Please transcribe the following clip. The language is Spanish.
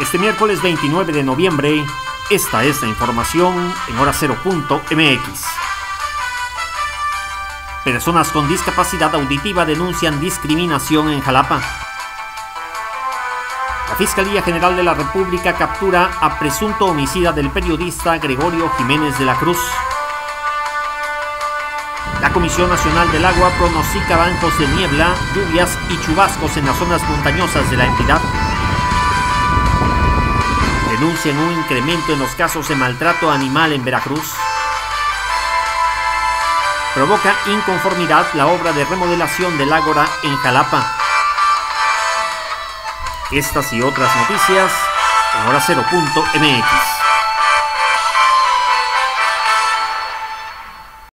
Este miércoles 29 de noviembre, esta es la información en hora 0.mx. Personas con discapacidad auditiva denuncian discriminación en Jalapa. La Fiscalía General de la República captura a presunto homicida del periodista Gregorio Jiménez de la Cruz. La Comisión Nacional del Agua pronostica bancos de niebla, lluvias y chubascos en las zonas montañosas de la entidad. Denuncian un incremento en los casos de maltrato animal en Veracruz. Provoca inconformidad la obra de remodelación del Ágora en Jalapa. Estas y otras noticias en hora 0.mx.